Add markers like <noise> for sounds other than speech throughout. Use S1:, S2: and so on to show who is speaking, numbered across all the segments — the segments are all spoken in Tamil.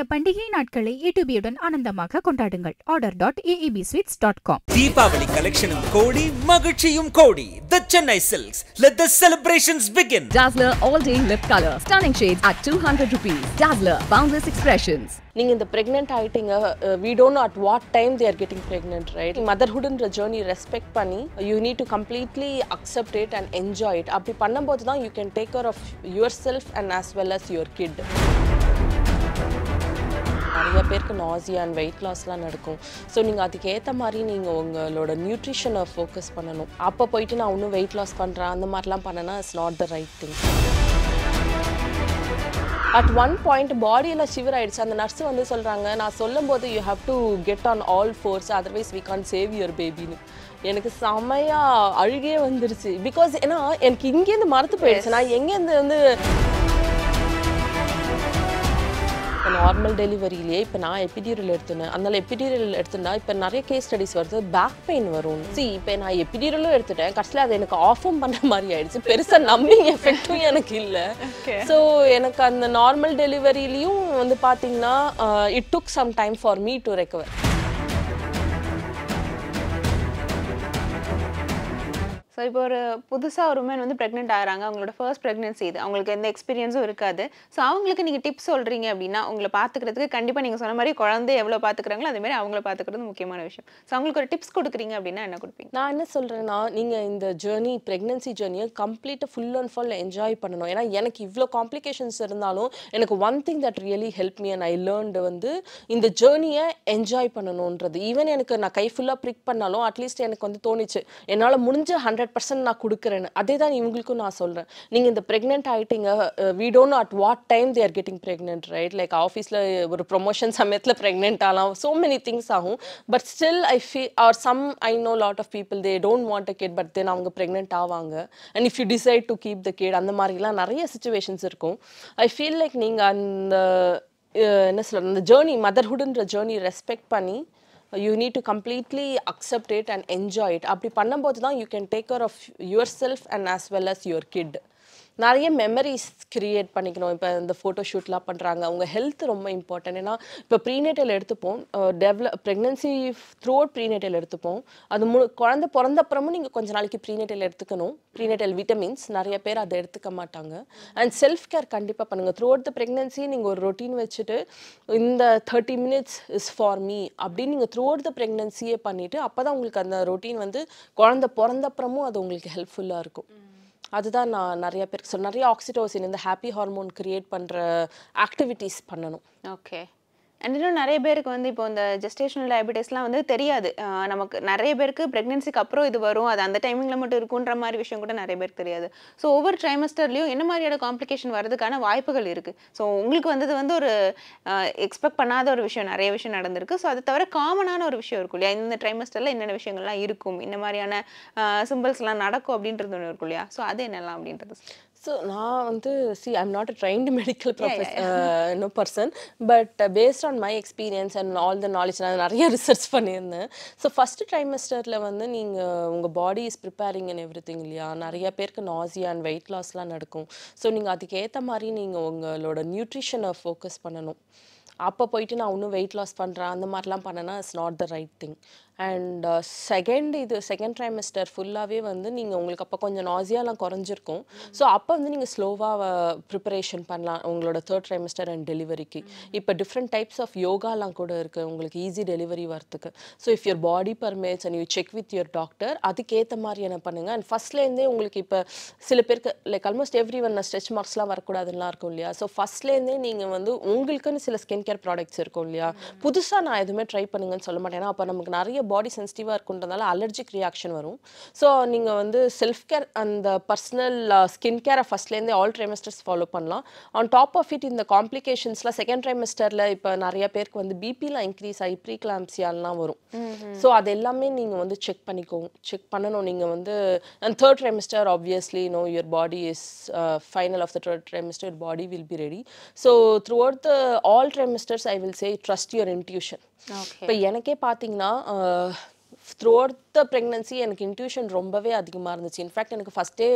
S1: இந்த பண்டிகை நாட்களை ஏடிபியுடன் ஆனந்தமாக கொண்டாடுங்கள். Order dot A E P sweets dot com
S2: Deepavali கலெக்ஷனும் கோடி மகிழ்ச்சியும் கோடி. The Chennai silks let the celebrations begin
S3: Dazzler All Day Lip Color. Stunning shades at 200 rupees. Dazzler Boundless Expressions.
S4: நீங்கள் இந்த pregnant ஆகிட்டீங்க we don't at what time they are getting pregnant right மதர்ஹுட்ன்ற journey respect பண்ணி you need to completely accept it and enjoy it அப்படி பண்ணும்போது தான் you can take care of yourself and as well as your kid பேருக்கு நாசியா அண்ட் வெயிட் லாஸ்லாம் நடக்கும். ஸோ நீங்கள் அதுக்கேற்ற மாதிரி நீங்கள் உங்களோட நியூட்ரிஷனை ஃபோக்கஸ் பண்ணணும். அப்போ போயிட்டு நான் இன்னும் வெயிட் லாஸ் பண்ணுறேன் அந்த மாதிரிலாம் பண்ணனா it's not the right thing at one point பாடியில் ஷிவர் ஆயிடுச்சு அந்த நர்ஸ் வந்து சொல்கிறாங்க நான் சொல்லும்போது you have to get on all fours otherwise we can save your பேபின்னு எனக்கு செமையாக அழுகே வந்துருச்சு. பிகாஸ் ஏன்னா எனக்கு இங்கேருந்து மறந்து போயிடுச்சு. நான் எங்கேருந்து வந்து இப்போ நார்மல் டெலிவரியிலேயே இப்போ நான் எபிடியூரல் எடுத்துனேன் அதனால எபிடியூரல் எடுத்துனா இப்போ நிறைய கேஸ் ஸ்டடிஸ் வருது பேக் பெயின் வரும் சி இப்போ நான் எபிடியூரலும் எடுத்துட்டேன். கடைசியில் அது எனக்கு ஆஃபும் பண்ண மாதிரி ஆயிடுச்சு. பெருசாக நம்பிங் எஃபெக்ட்டும் எனக்கு இல்லை. ஸோ எனக்கு அந்த நார்மல் டெலிவரிலையும் வந்து பார்த்தீங்கன்னா it took some time for me to recover
S5: so இப்போ ஒரு புதுசாக ஒரு உமன் வந்து ப்ரெக்னென்ட் ஆகிறாங்க. அவங்களோட ஃபர்ஸ்ட் ப்ரெக்னன்சி இது. அவங்களுக்கு எந்த எக்ஸ்பீரியன்ஸும் இருக்காது. ஸோ அவங்களுக்கு நீங்கள் டிப்ஸ் சொல்கிறீங்க அப்படின்னா உங்களை பார்த்துக்கிறதுக்கு கண்டிப்பாக நீங்கள் சொன்ன மாதிரி குழந்தை எவ்வளோ பார்த்துக்கிறாங்களோ அதே மாதிரி அவங்கள பார்த்துக்கிறது முக்கியமான விஷயம். ஸோ அவங்களுக்கு ஒரு டிப்ஸ் கொடுக்குறீங்க அப்படின்னா என்ன கொடுப்பீங்க?
S4: நான் என்ன சொல்கிறேன்னா நீங்கள் இந்த ஜேர்னி ப்ரெக்னென்சி ஜேர்னியை கம்ப்ளீட்டாக ஃபுல் அண்ட் ஃபுல் என்ஜாய் பண்ணணும். ஏன்னா எனக்கு இவ்வளோ காம்ப்ளிகேஷன்ஸ் இருந்தாலும் எனக்கு one thing that really help me and I learned வந்து இந்த ஜேர்னியை என்ஜாய் பண்ணணுன்றது. ஈவன் எனக்கு நான் கை ஃபுல்லாக ப்ரிக் பண்ணாலும் அட்லீஸ்ட் எனக்கு வந்து தோணுச்சு. என்னால் முடிஞ்ச ஹண்ட்ரட் பர்சன்ட் நான் கொடுக்குறேன்னு. அதே தான் இவங்களுக்கும் நான் சொல்கிறேன் நீங்கள் இந்த pregnant ஆகிட்டீங்க we don't at what time they are getting pregnant right like ஆஃபீஸில் ஒரு ப்ரொமோஷன் சமயத்தில் ப்ரெக்னென்ட் ஆகலாம் ஸோ மெனி திங்ஸ் ஆகும். But still I feel are some I know lot of people they don't want a kid but then அவங்க ப்ரெக்னென்ட் ஆவாங்க. And if you decide to keep the kid அந்த மாதிரிலாம் நிறைய சுச்சுவேஷன்ஸ் இருக்கும். ஐ ஃபீல் லைக் நீங்கள் அந்த என்ன சொல்கிறது அந்த ஜேர்னி மதர்ஹுட்ன்ற ஜேர்னி ரெஸ்பெக்ட் பண்ணி you need to completely accept it and enjoy it அப்படி பண்ணும்போது தான் you can take care of yourself and as well as your kid நிறைய மெமரிஸ் கிரியேட் பண்ணிக்கணும். இப்போ இந்த ஃபோட்டோ ஷூட்லாம் பண்ணுறாங்க அவங்க ஹெல்த் ரொம்ப இம்பார்ட்டன்ட் ஏன்னா இப்போ ப்ரீனேட்டல் எடுத்துப்போம். Develop pregnancy throughout prenatal எடுத்துப்போம். அது மு குழந்த பிறந்த அப்புறமும் நீங்கள் கொஞ்ச நாளைக்கு ப்ரீனேட்டல் எடுத்துக்கணும். ப்ரீனேட்டல் விட்டமின்ஸ் நிறைய பேர் அதை எடுத்துக்க மாட்டாங்க. அண்ட் செல்ஃப் கேர் கண்டிப்பாக பண்ணுங்கள் த்ரூ அவுட் த ப்ரெக்னென்சி நீங்கள் ஒரு ரொட்டீன் வச்சுட்டு இந்த thirty minutes is for me அப்படின்னு நீங்கள் த்ரூ அவுட் த ப்ரெக்னென்சியே பண்ணிவிட்டு அப்போ தான் உங்களுக்கு அந்த ரொட்டீன் வந்து குழந்தை பிறந்தப்புறமும் அது உங்களுக்கு ஹெல்ப்ஃபுல்லாக இருக்கும். அதுதான் நான் நிறைய பேருக்கு சொல்ல நிறைய ஆக்சிடோசின் இந்த ஹாப்பி ஹார்மோன் கிரியேட் பண்ணுற ஆக்டிவிட்டீஸ் பண்ணணும்.
S5: ஓகே அண்ட் இன்னும் நிறைய பேருக்கு வந்து இப்போ இந்த ஜெஸ்டேஷனல் டயபிட்டிஸ்லாம் வந்து தெரியாது. நமக்கு நிறைய பேருக்கு ப்ரெக்னென்சிக்கு அப்புறம் இது வரும். அது அந்த டைமிங்கில் மட்டும் இருக்குன்ற மாதிரி விஷயம் கூட நிறைய பேருக்கு தெரியாது. ஸோ ஒவ்வொரு ட்ரைமஸ்டர்லேயும் என்ன மாதிரியான காம்ப்ளிகேஷன் வரதுக்கான வாய்ப்புகள் இருக்குது ஸோ உங்களுக்கு வந்தது வந்து ஒரு எக்ஸ்பெக்ட் பண்ணாத ஒரு விஷயம் நிறைய விஷயம் நடந்திருக்கு. ஸோ அது தவிர காமனான ஒரு விஷயம் இருக்கும் இல்லையா? இந்த ட்ரைமஸ்டரில் என்னென்ன விஷயங்கள்லாம் இருக்கும்? இந்த மாதிரியான சிம்பிள்ஸ்லாம் நடக்கும் அப்படின்றது ஒன்று இருக்கும் இல்லையா? ஸோ அது என்னெல்லாம் அப்படின்றது
S4: ஸோ நான் வந்து see I'm not a trained medical professional person but based on my experience and all the knowledge நான் நிறைய ரிசர்ச் பண்ணியிருந்தேன். ஸோ ஃபஸ்ட்டு ட்ரைமஸ்டரில் வந்து நீங்கள் உங்கள் body is preparing and everything இல்லையா? நிறைய பேருக்கு நாசியா அண்ட் வெயிட் லாஸ்லாம் நடக்கும். ஸோ நீங்கள் அதுக்கு ஏற்ற மாதிரி நீங்கள் உங்களோட நியூட்ரிஷனை ஃபோக்கஸ் பண்ணணும். அப்போ போயிட்டு நான் இன்னும் வெயிட் லாஸ் பண்ணுறேன் அந்த மாதிரிலாம் பண்ணனா it's not the right thing and second இது செகண்ட் ட்ரைமஸ்டர் ஃபுல்லாகவே வந்து நீங்கள் உங்களுக்கு அப்போ கொஞ்சம் நாசியாலாம் குறைஞ்சிருக்கும். ஸோ அப்போ வந்து நீங்கள் ஸ்லோவாக ப்ரிப்பரேஷன் பண்ணலாம். உங்களோட தேர்ட் ட்ரைமஸ்டர் அண்ட் டெலிவரிக்கு இப்போ டிஃப்ரெண்ட் டைப்ஸ் ஆஃப் யோகாலாம் கூட இருக்குது உங்களுக்கு ஈஸி டெலிவரி வரத்துக்கு so if your body permits and you check with your doctor அதுக்கேற்ற மாதிரி என்ன பண்ணுங்கள் அண்ட் ஃபஸ்ட்லேருந்தே உங்களுக்கு இப்போ சில பேருக்கு like almost everyone stretch மார்க்ஸ்லாம் வரக்கூடாதுலாம் இருக்கும் இல்லையா? ஸோ ஃபஸ்ட்லேருந்தே நீங்கள் வந்து உங்களுக்குன்னு சில ஸ்கின் கேர் ப்ராடக்ட்ஸ் இருக்கும் இல்லையா? புதுசாக நான் எதுவுமே ட்ரை பண்ணுங்கன்னு சொல்ல மாட்டேன். அப்போ நமக்கு நிறைய பாடி சென்சிட்டிவாக இருக்குன்றதால அலர்ஜிக் ரியாக்ஷன் வரும். ஸோ நீங்கள் வந்து செல்ஃப் கேர் அந்த பர்சனல் ஸ்கின் கேரை ஃபஸ்ட்லேருந்தே ஆல் ட்ரைமஸ்டர்ஸ் ஃபாலோ பண்ணலாம். ஆன் டாப் ஆஃப் இட் இந்த காம்ப்ளிகேஷன்ஸ்லாம் செகண்ட் ட்ரைமஸ்டரில் இப்போ நிறைய பேருக்கு வந்து பிபிலாம் இன்க்ரீஸ் ஆகி ப்ரீ கிளாம்சியாலாம் வரும். ஸோ அது எல்லாமே நீங்கள் வந்து செக் பண்ணிக்கோங்க செக் பண்ணணும். நீங்கள் வந்து and third trimester obviously know your body is final of the third trimester your body will be ready so throughout the all trimesters I will say trust your intuition இப்போ எனக்கே பார்த்தீங்கன்னா த்ரூ அவுட் த ப்ரெக்னன்சி எனக்கு இன்ட்யூஷன் ரொம்பவே அதிகமாக இருந்துச்சு. இன்ஃபேக்ட் எனக்கு ஃபஸ்ட்டே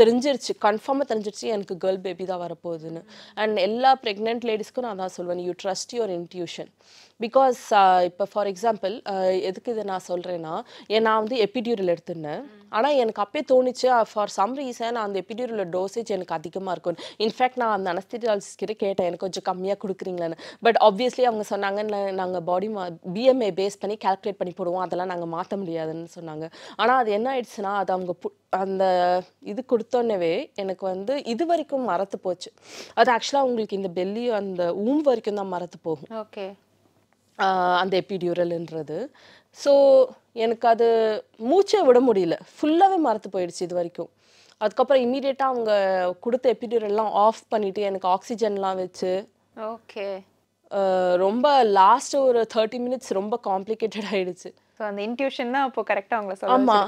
S4: தெரிஞ்சிருச்சு கன்ஃபார்மாக தெரிஞ்சிருச்சு எனக்கு கேர்ள் பேபி தான் வரப்போகுதுன்னு. அண்ட் எல்லா ப்ரெக்னென்ட் லேடிஸ்க்கும் நான் தான் சொல்வேன் you trust your intuition because இப்போ ஃபார் எக்ஸாம்பிள் எதுக்கு இதை நான் சொல்கிறேன்னா நான் வந்து எப்பிடியூரில் எடுத்துருந்தேன். ஆனால் எனக்கு அப்பயே தோணுச்சு ஃபார் சம் ரீசன் அந்த எப்பிடியூரில் டோசேஜ் எனக்கு அதிகமாக இருக்கும். இன்ஃபேக்ட் நான் அந்த அனஸ்திரியாலஜிஸ்ட் கிட்ட கேட்டேன் எனக்கு கொஞ்சம் கம்மியாக கொடுக்குறீங்களான்னு. பட் ஆப்வியஸ்லி அவங்க சொன்னாங்க நாங்கள் பாடி மா பிஎம்ஏ பேஸ் பண்ணி கால்குலேட் பண்ணி போடுவோம் அதெல்லாம் நாங்கள் மாற்ற முடியாதுன்னு சொன்னாங்க. ஆனால் அது என்ன ஆயிடுச்சுன்னா அது அவங்க அந்த இது கொடுத்தோன்னே எனக்கு வந்து இது வரைக்கும் மறத்து போச்சு. அது ஆக்சுவலாக உங்களுக்கு இந்த பெல்லி அந்த ஊம் வரைக்கும் தான் மறத்து போகும்.
S5: ஓகே.
S4: அந்த எபிடியூரல்ன்றது. ஸோ எனக்கு அது மூச்சே விட முடியல. ஃபுல்லாகவே மறத்து போயிடுச்சு இது வரைக்கும். அதுக்கப்புறம் இம்மீடியட்டாக அவங்க கொடுத்த எபிடியூரல்லாம் ஆஃப் பண்ணிவிட்டு எனக்கு ஆக்சிஜன்லாம் வச்சு
S5: ஓகே.
S4: ரொம்ப லாஸ்ட் ஒரு தேர்ட்டி மினிட்ஸ் ரொம்ப காம்ப்ளிகேட்டட் ஆயிடுச்சு.
S5: ஸோ அந்த இன்ட்யூஷன் தான் அப்போ கரெக்டாக அவங்கள சொல்ல
S4: ஆமா.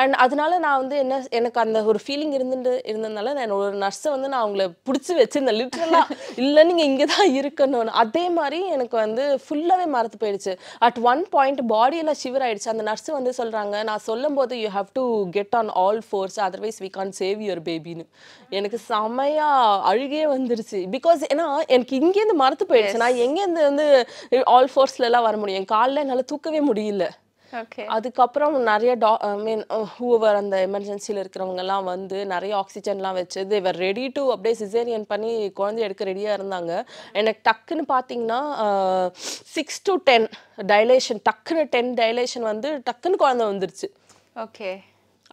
S4: அண்ட் அதனால நான் வந்து என்ன எனக்கு அந்த ஒரு ஃபீலிங் இருந்துட்டு இருந்ததுனால நான் ஒரு நர்ஸை வந்து நான் அவங்கள பிடிச்சி வச்சிருந்தேன். லிட்ரலாக இல்லை நீங்கள் இங்கே தான் இருக்கணும்னு. அதே மாதிரி எனக்கு வந்து ஃபுல்லாகவே மறந்து போயிடுச்சு. அட் ஒன் பாயிண்ட் பாடியெல்லாம் ஷிவர் ஆயிடுச்சு. அந்த நர்ஸ் வந்து சொல்கிறாங்க நான் சொல்லும் போது you have to get on all fours otherwise we can save your பேபின்னு எனக்கு செமையா அழுகே வந்துருச்சு. பிகாஸ் ஏன்னா எனக்கு இங்கேருந்து மறந்து போயிடுச்சு. நான் எங்கேருந்து வந்து ஆல் ஃபோர்ஸ்லலாம் வர முடியும்? என் காலில் என்னால் தூக்கவே முடியல. அதுக்கப்புறம் நிறைய டா ஐ மீன் ஹூவர் அந்த எமர்ஜென்சியில் இருக்கிறவங்கலாம் வந்து நிறைய ஆக்சிஜன்லாம் வச்சு தேவர் ரெடி டு அப்படியே சிசேரியன் பண்ணி குழந்தை எடுக்க ரெடியாக இருந்தாங்க. எனக்கு டக்குன்னு பார்த்தீங்கன்னா சிக்ஸ் டு டென் டைலேஷன் டக்குன்னு டென் டைலேஷன் வந்து டக்குன்னு குழந்தை வந்துருச்சு.
S5: ஓகே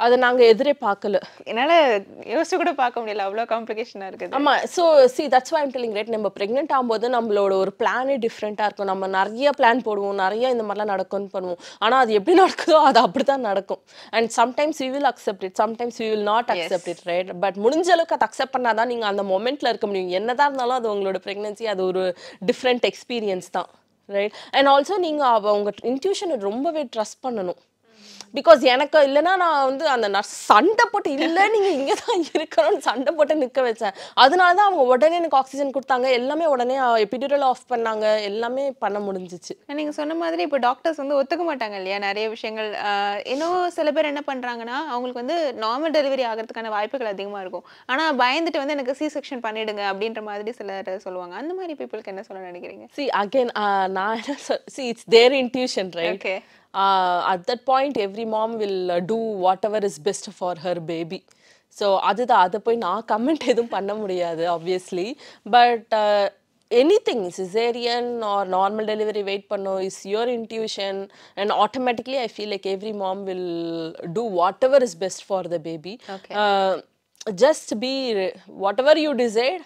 S4: அதை நாங்கள் எதிரே பார்க்கல.
S5: என்னால் யோசிச்சு கூட பார்க்க முடியல. அவ்வளோ காம்ப்ளிகேஷனாக இருக்குது.
S4: ஆமா so see that's why telling right நம்ம ப்ரெக்னென்ட் ஆகும்போது நம்மளோட ஒரு பிளானே டிஃப்ரெண்ட்டாக இருக்கும். நம்ம நிறைய பிளான் போடுவோம் நிறைய இந்த மாதிரிலாம் நடக்கும்னு பண்ணுவோம். ஆனால் அது எப்படி நடக்குதோ அது அப்படி தான் நடக்கும் and sometimes we will accept it sometimes we will not accept it right but முடிஞ்ச அளவுக்கு அதை அக்செப்ட் பண்ணாதான் நீங்கள் அந்த மொமெண்ட்டில் இருக்க முடியும். என்னதான் இருந்தாலும் அது உங்களோட ப்ரெக்னன்சி அது ஒரு டிஃப்ரெண்ட் எக்ஸ்பீரியன்ஸ் தான் ரைட் அண்ட் ஆல்சோ நீங்கள் அவ உங்கள் இன்ட்யூஷனை ரொம்பவே ட்ரஸ்ட் பண்ணணும். பிகாஸ் எனக்கு இல்லைன்னா நான் வந்து அந்த நர்ஸ் சண்டை போட்டு இல்லை நீங்கள் இங்கே தான் இருக்கணும்னு சண்டை போட்டு நிற்க வச்சேன். அதனால தான் அவங்க உடனே எனக்கு ஆக்சிஜன் கொடுத்தாங்க. எல்லாமே உடனே எபிடியூரல் ஆஃப் பண்ணாங்க. எல்லாமே பண்ண முடிஞ்சிச்சு.
S5: நீங்கள் சொன்ன மாதிரி இப்போ டாக்டர்ஸ் வந்து ஒத்துக்க மாட்டாங்க இல்லையா? நிறைய விஷயங்கள் இன்னும் சில பேர் என்ன பண்ணுறாங்கன்னா அவங்களுக்கு வந்து நார்மல் டெலிவரி ஆகிறதுக்கான வாய்ப்புகள் அதிகமாக இருக்கும். ஆனால் பயந்துட்டு வந்து எனக்கு சி செக்ஷன் பண்ணிடுங்க அப்படின்ற மாதிரி சிலர் சொல்லுவாங்க. அந்த மாதிரி பீப்புளுக்கு என்ன சொல்ல நினைக்கிறீங்க?
S4: சி அகைன் நான் என்ன see it's there intuition right
S5: okay
S4: at that point every mom will do whatever is best for her baby so அதுதான். அதை போய் நான் கமெண்ட் எதுவும் பண்ண முடியாது obviously but anything caesarean or normal delivery wait பண்ணும் is your intuition and automatically I feel like every mom will do whatever is best for the baby just be whatever you decide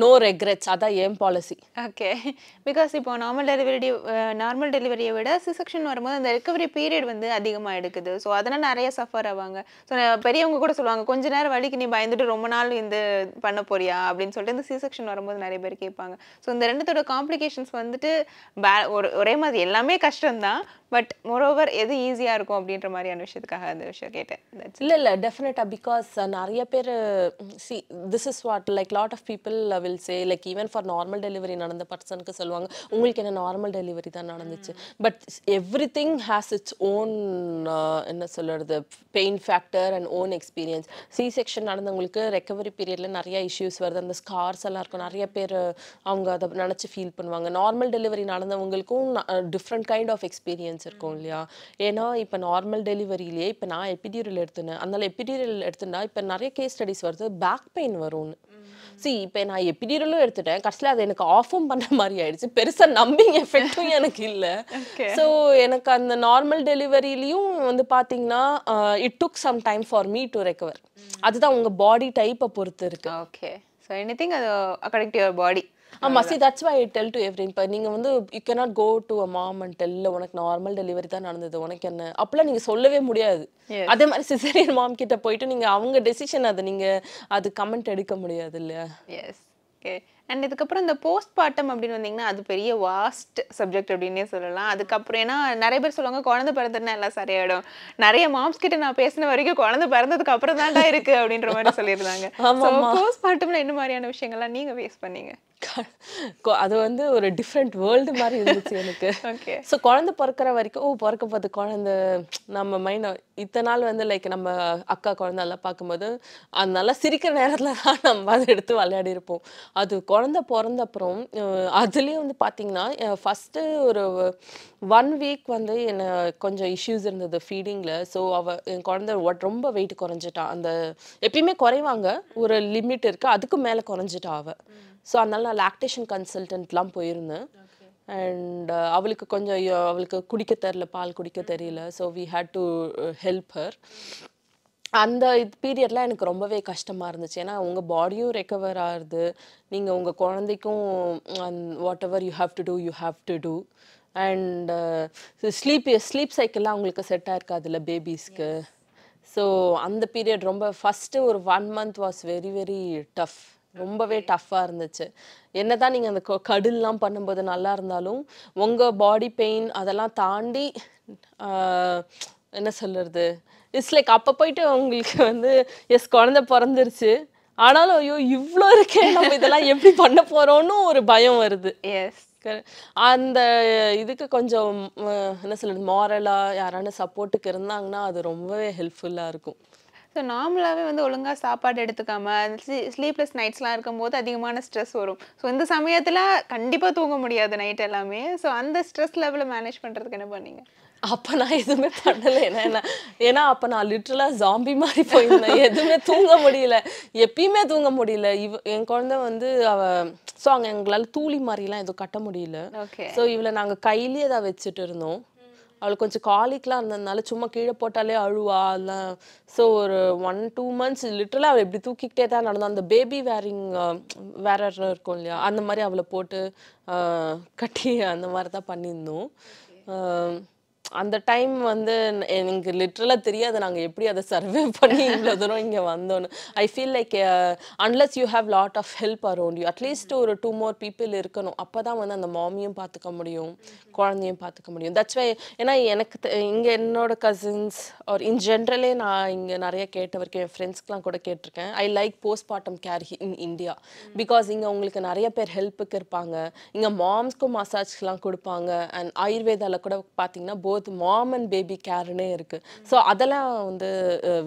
S4: no regrets அதான் என் பாலிசி
S5: ஓகே பிகாஸ் இப்போ நார்மல் டெலிவரி நார்மல் டெலிவரியை விட சிசெக்ஷன் வரும்போது அந்த ரெக்கவரி பீரியட் வந்து அதிகமாக எடுக்குது. ஸோ அதனால் நிறைய சஃபர் ஆவாங்க. ஸோ பெரியவங்க கூட சொல்லுவாங்க கொஞ்ச நேரம் வலிக்கு நீ பயந்துட்டு ரொம்ப நாள் இந்த பண்ண போறியா? அப்படின்னு சொல்லிட்டு இந்த சிசெக்ஷன் வரும்போது நிறைய பேர் கேட்பாங்க. ஸோ இந்த ரெண்டுத்தோட காம்ப்ளிகேஷன்ஸ் வந்துட்டு பே ஒரு ஒரே மாதிரி எல்லாமே கஷ்டம்தான். பட் மோரோவர் எது ஈஸியாக இருக்கும் அப்படின்ற மாதிரியான விஷயத்துக்காக அந்த விஷயம் கேட்டேன்.
S4: இல்லை இல்லை டெஃபினட்டாக பிகாஸ் நிறைய பேர் see this is what like lot of people will say like even for normal delivery நடந்த பர்சனுக்கு சொல்லுவாங்க உங்களுக்கு என்ன நார்மல் டெலிவரி தான் நடந்துச்சு? But everything has its own என்ன சொல்கிறது pain factor and own experience C section நடந்தவங்களுக்கு recovery பீரியடில் நிறைய இஷ்யூஸ் வருது. அந்த ஸ்கார்ஸ் எல்லாம் இருக்கும். நிறைய பேர் அவங்க அதை நினச்சி ஃபீல் பண்ணுவாங்க. நார்மல் டெலிவரி நடந்தவங்களுக்கும் டிஃப்ரெண்ட் கைண்ட் ஆஃப் எக்ஸ்பீரியன்ஸ் இருக்கும் இல்லையா? ஏன்னா இப்போ நார்மல் டெலிவரியிலேயே இப்போ நான் எபிடியூரல் எடுத்துனேன் அதனால் எபிடியூரல் எடுத்துனா இப்போ நிறைய கேஸ் ஸ்டடிஸ் வருது. பேக் பெயின் வரும்னு. சி இப்போ நான் எபிடியூரலும் எடுத்துட்டேன். கடைசியில் அது எனக்கு ஆஃபும் பண்ண மாதிரி ஆயிடுச்சு. பெருசாக நம்பிங் எஃபெக்ட்டும் <laughs> எனக்கு இல்லை. ஸோ எனக்கு அந்த நார்மல் டெலிவரிலையும் வந்து பார்த்தீங்கன்னா it took some time for me to recover அதுதான் உங்கள் பாடி டைப்பை பொறுத்து இருக்கு.
S5: ஓகே ஸோ எனி திங் அது அக்கார்டிங் டு யுவர் பாடி
S4: ஆமா see that's why tell to every இப்போ நீங்க வந்து you cannot go to a mom and tell உனக்கு நார்மல் டெலிவரி தான் நடந்தது. உனக்கு என்ன? அப்பெல்லாம் நீங்க சொல்லவே முடியாது. அதே மாதிரி சிசேரியன் மாம் கிட்ட போயிட்டு நீங்க அவங்க டெசிஷன் அது நீங்க அது கமெண்ட் எடுக்க முடியாது இல்லையா?
S5: எஸ் ஓகே அண்ட் இதுக்கப்புறம் இந்த போஸ்ட் பார்ட்டம் அப்படின்னு வந்தீங்கன்னா அது பெரிய வாஸ்ட் சப்ஜெக்ட் அப்படின்னே சொல்லலாம். அதுக்கப்புறம் ஏன்னா நிறைய பேர் சொல்லுவாங்க குழந்தை பிறந்ததுன்னா எல்லாம் சரியாயிடும். நிறைய மாம்ஸ் கிட்ட நான் பேசின வரைக்கும் குழந்தை பிறந்ததுக்கு அப்புறம் தான்டா இருக்கு அப்படின்ற மாதிரி சொல்லியிருந்தாங்க. <laughs> போஸ்ட் பார்ட்டம்ல என்ன மாதிரியான விஷயங்கள்லாம் நீங்க ஃபேஸ் பண்ணீங்க?
S4: அது வந்து ஒரு டிஃப்ரெண்ட் வேர்ல்டு மாதிரி இருந்துச்சு எனக்கு.
S5: Okay.
S4: ஸோ குழந்தை பிறக்கிற வரைக்கும் ஓ பிறக்க போது குழந்தை. நம்ம மைண்ட் இத்தனை நாள் வந்து லைக் நம்ம அக்கா குழந்தை எல்லாம் பார்க்கும்போது அது நல்லா சிரிக்கிற நேரத்தில் தான் நம்ம அதை எடுத்து விளையாடி இருப்போம் அது குழந்தை பிறந்த அப்புறம் அதுலேயும் வந்து பார்த்தீங்கன்னா ஃபஸ்ட்டு ஒரு ஒன் வீக் வந்து என்ன கொஞ்சம் இஷ்யூஸ் இருந்தது ஃபீடிங்கில் ஸோ அவ என் குழந்தை ரொம்ப வெயிட் குறைஞ்சிட்டா. அந்த எப்பயுமே குறைவாங்க. ஒரு லிமிட் இருக்குது அதுக்கு மேலே குறைஞ்சிட்டா அவ. ஸோ அதனால நான் லாக்டேஷன் கன்சல்டன்ட்லாம் போயிருந்தேன். அண்ட் அவளுக்கு கொஞ்சம் அவளுக்கு குடிக்க தெரில பால் குடிக்க தெரியல. So we had to help her அந்த இது பீரியட்லாம் எனக்கு ரொம்பவே கஷ்டமாக இருந்துச்சு. ஏன்னா உங்கள் பாடியும் ரெக்கவர் ஆகுது. நீங்கள் உங்கள் குழந்தைக்கும் whatever you have to do you have to do and sleep sleep சைக்கிள்லாம் அவங்களுக்கு செட் ஆயிருக்காதுல்ல பேபிஸ்க்கு ஸோ அந்த பீரியட் ரொம்ப ஃபஸ்ட்டு ஒரு one month was very very tough ரொம்பவே டஃப்பாக இருந்துச்சு. என்னதான் நீங்கள் அந்த கடில்லாம் பண்ணும்போது நல்லா இருந்தாலும் உங்கள் பாடி பெயின் அதெல்லாம் தாண்டி என்ன சொல்கிறது இட்ஸ் லைக் அப்போ போயிட்டு உங்களுக்கு வந்து எஸ் குழந்தை பிறந்துருச்சு. ஆனாலும் ஐயோ இவ்வளோ இருக்கே நம்ம இதெல்லாம் எப்படி பண்ண போகிறோன்னு ஒரு பயம் வருது.
S5: எஸ்
S4: அந்த இதுக்கு கொஞ்சம் என்ன சொல்றது மாரலாக யாரான சப்போர்ட்டுக்கு இருந்தாங்கன்னா அது ரொம்பவே ஹெல்ப்ஃபுல்லாக இருக்கும்.
S5: ஸோ நார்மலாகவே வந்து ஒழுங்கா சாப்பாடு எடுத்துக்காம ஸ்லீப்லெஸ் நைட்ஸ்லாம் இருக்கும்போது அதிகமான ஸ்ட்ரெஸ் வரும். ஸோ இந்த சமயத்தில் கண்டிப்பாக தூங்க முடியாது நைட் எல்லாமே. ஸோ அந்த ஸ்ட்ரெஸ் லெவலை மேனேஜ் பண்ணுறதுக்கு என்ன பண்ணீங்க?
S4: அப்போ நான் எதுவுமே பண்ணலை. ஏன்னா ஏன்னா அப்போ நான் லிட்ரலாக ஜாம்பி மாதிரி போயிருந்தேன். எதுவுமே தூங்க முடியல. எப்பயுமே தூங்க முடியல. இவ என் குழந்தை வந்து அவ ஸோ அங்கே எங்களால் தூளி மாதிரிலாம் எதுவும் கட்ட முடியல.
S5: ஓகே
S4: ஸோ இவளை நாங்கள் கையிலேயே தான் வச்சுட்டு இருந்தோம். அவளுக்கு கொஞ்சம் காலிக்லாம் இருந்ததுனால சும்மா கீழே போட்டாலே அழுவா. அதெல்லாம் ஸோ ஒரு ஒன் டூ மந்த்ஸ் லிட்டரலாக அவள் இப்படி தூக்கிக்கிட்டே தான் நடந்தோம் அந்த பேபி வேரிங் வேற இருக்கும் இல்லையா? அந்த மாதிரி அவளை போட்டு கட்டி அந்த மாதிரி தான் பண்ணியிருந்தோம். அந்த டைம் வந்து எனக்கு லிட்ரலாக தெரியாது. நாங்கள் எப்படி அதை சர்வே பண்ணி இவ்வளோ தூரம் இங்கே வந்தோன்னு I feel like unless you have lot of help around you at least ஒரு டூ மோர் பீப்புள் இருக்கணும். அப்போ தான் வந்து அந்த மாமியும் பார்த்துக்க முடியும் குழந்தையும் பார்த்துக்க முடியும். தட்ஸ் வை ஏன்னா எனக்கு இங்கே என்னோட கசின்ஸ் ஆர் இன் ஜென்ரலே நான் இங்கே நிறைய கேட்ட வரைக்கும் என் ஃப்ரெண்ட்ஸ்க்குலாம் கூட கேட்டிருக்கேன். I like postpartum care in India because இங்கே உங்களுக்கு நிறைய பேர் ஹெல்ப்புக்கு இருப்பாங்க. இங்கே மாம்ஸ்க்கும் மசாஜ்லாம் கொடுப்பாங்க. அண்ட் ஆயுர்வேதாவில் கூட பார்த்தீங்கன்னா போத் மாம் அண்ட் பேபி கேர்னே இருக்குது ஸோ அதெல்லாம் வந்து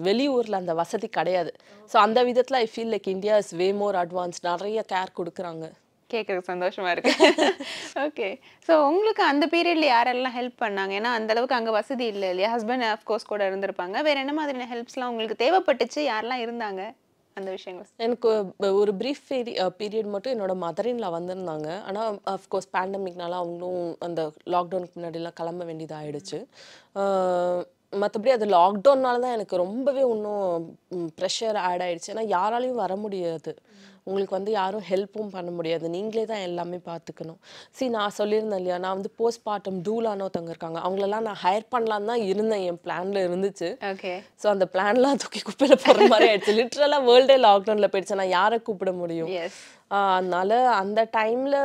S4: வெளியூரில் அந்த வசதி கிடையாது. ஸோ அந்த விதத்தில் I feel like India is way more advance நிறைய கேர் கொடுக்குறாங்க.
S5: கேட்குறதுக்கு சந்தோஷமா இருக்கு. <laughs> ஓகே ஸோ உங்களுக்கு அந்த பீரியட்ல யாரெல்லாம் ஹெல்ப் பண்ணாங்க? ஏன்னா அந்த அளவுக்கு அங்கே வசதி இல்லை இல்லையா? ஹஸ்பண்ட் ஆஃப்கோர்ஸ் கூட இருந்திருப்பாங்க. வேற என்ன மாதிரியான ஹெல்ப்ஸ்லாம் உங்களுக்கு தேவைப்பட்டுச்சு? யாரெல்லாம் இருந்தாங்க? அந்த விஷயங்கள்.
S4: எனக்கு ஒரு ப்ரீஃப் பீரியட் மட்டும் என்னோட மதரின்ல வந்திருந்தாங்க. ஆனால் அஃப்கோர்ஸ் பேண்டமிக்னால அவங்களும் அந்த லாக்டவுனுக்கு முன்னாடிலாம் கிளம்ப வேண்டியதாக ஆயிடுச்சு மற்றபடி அது லாக்டவுன்னால தான் எனக்கு ரொம்பவே இன்னும் ப்ரெஷர் ஆட் ஆயிடுச்சு. ஏன்னா யாராலையும் வர முடியாது. உங்களுக்கு வந்து யாரும் ஹெல்ப்பும் பண்ண முடியாது. நீங்களே தான் எல்லாமே பார்த்துக்கணும். See நான் சொல்லியிருந்தேன் இல்லையா? நான் வந்து போஸ்ட் பார்ட்டம் டூலான்னு ஒருத்தவங்க இருக்காங்க. அவங்களெல்லாம் நான் ஹையர் பண்ணலான்னு தான் இருந்தேன். என் பிளான்ல இருந்துச்சு.
S5: ஓகே
S4: ஸோ அந்த பிளான்லாம் தூக்கி குப்பையில் போடுற மாதிரி ஆயிடுச்சு. லிட்ரலாக வேர்ல்டே லாக்டவுனில் போயிடுச்சு. நான் யாரை கூப்பிட முடியும்? அதனால அந்த டைமில்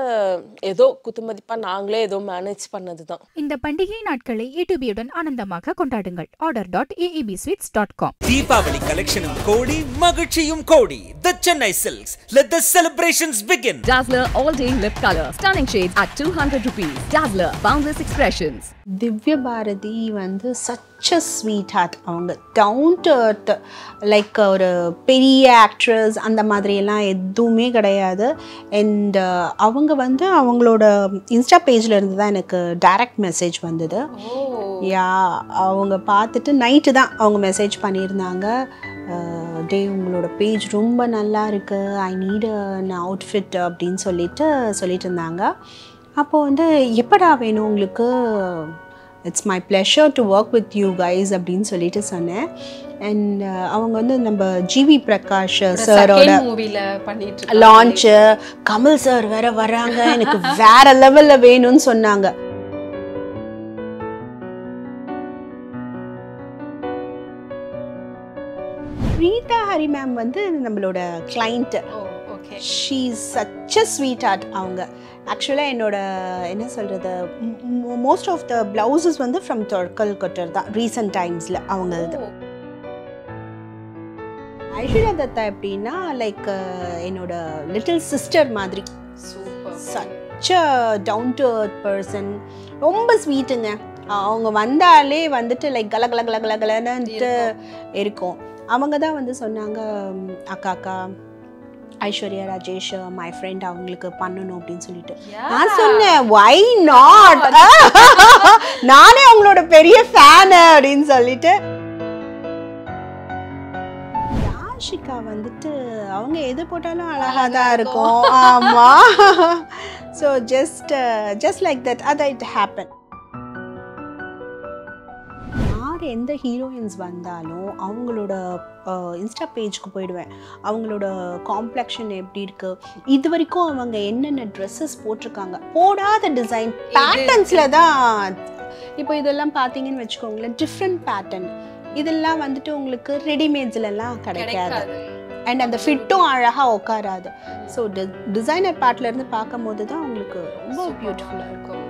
S4: ஏதோ குத்துமதிப்பாக நாங்களே ஏதோ மேனேஜ் பண்ணது தான்.
S1: இந்த பண்டிகை நாட்களை ஏடிபியுடன் ஆனந்தமாக கொண்டாடுங்கள். Order dot AEB sweets dot com
S2: Deepavali கலெக்ஷனும் கோடி மகிழ்ச்சியும் கோடி. The Chennai silks let the celebrations begin
S3: Dazzler All Day Lip Color. Stunning shades at 200 rupees. Dazzler Boundless Expressions.
S6: Divya Bharathi வந்து சச் அ ஸ்வீட் ஹார்ட் அவங்க டவுன் டு அர்த் லைக் ஒரு பெரிய ஆக்ட்ரஸ் அந்த மாதிரியெல்லாம் எதுவுமே கிடையாது அண்ட் அவங்க வந்து அவங்களோட இன்ஸ்டா பேஜில் இருந்து தான் எனக்கு டைரக்ட் மெசேஜ் வந்தது யா அவங்க பார்த்துட்டு நைட்டு தான் அவங்க மெசேஜ் பண்ணியிருந்தாங்க டே உங்களோட பேஜ் ரொம்ப நல்லா இருக்கு. ஐ நீட் அன் அவுட்ஃபிட் அப்படின்னு சொல்லிட்டு சொல்லிட்டு இருந்தாங்க. அப்போது வந்து எப்படா வேணும் உங்களுக்கு? It's my pleasure to work with you guys அப்படின்னு சொல்லிட்டு சொன்னேன். அண்ட் அவங்க வந்து நம்ம ஜிவி பிரகாஷ் சாரோட லான்ச்சு கமல் சார் வேற வர்றாங்க எனக்கு வேற லெவலில் வேணும்னு சொன்னாங்க. ரீதா ஹரி மேம் வந்து நம்மளோட client
S7: okay
S6: she such a sweetheart அவங்க. ஆக்சுவலாக என்னோட என்ன சொல்கிறது மோஸ்ட் ஆஃப் த ப்ளவுசஸ் வந்து ஃப்ரம் தொர்க்கல் கொட்டர் தான் ரீசெண்ட் டைம்ஸில் அவங்களது. ஐஸ்வர்யா தத்தா எப்படின்னா லைக் என்னோட லிட்டில் சிஸ்டர் மாதிரி. Such down to earth person ரொம்ப ஸ்வீட்டுங்க அவங்க வந்தாலே வந்துட்டு லைக் கல கல கல கல கலன்ட்டு இருக்கும். அவங்க தான் வந்து சொன்னாங்க "ம், அக்கா அக்கா ஐஸ்வர்யா ராஜேஷ் மை ஃப்ரெண்ட் அவங்களுக்கு பண்ணணும் அப்படின்னு சொல்லிட்டு. நான் சொன்னேன் வை நாட் <laughs> நானே அவங்களோட பெரிய ஃபேனு அப்படின்னு சொல்லிட்டு. யாஷிகா வந்துட்டு அவங்க எது போட்டாலும் அழகாக தான் இருக்கும். ஆமாம் so just just like that அது இட் ஹேப்பன் யார் எந்த ஹீரோயின்ஸ் வந்தாலும் அவங்களோட இன்ஸ்டா பேஜ்க்கு போயிடுவேன். அவங்களோட காம்ப்ளெக்ஷன் எப்படி இருக்கு? இது வரைக்கும் அவங்க என்னென்ன ட்ரெஸ்ஸஸ் போட்டிருக்காங்க? போடாத டிசைன் பேட்டர்ன்ஸில் தான். இப்போ இதெல்லாம் பார்த்தீங்கன்னு வச்சுக்கோங்களேன் டிஃப்ரெண்ட் பேட்டர்ன் இதெல்லாம் வந்துட்டு உங்களுக்கு ரெடிமேட்ஸ்லலாம் கிடைக்காது. அண்ட் அந்த ஃபிட்டும் அழகாக உட்காராது. ஸோ டிசைனர் பார்ட்லேருந்து பார்க்கும் போது தான் உங்களுக்கு ரொம்ப பியூட்டிஃபுல்லாக இருக்கும்.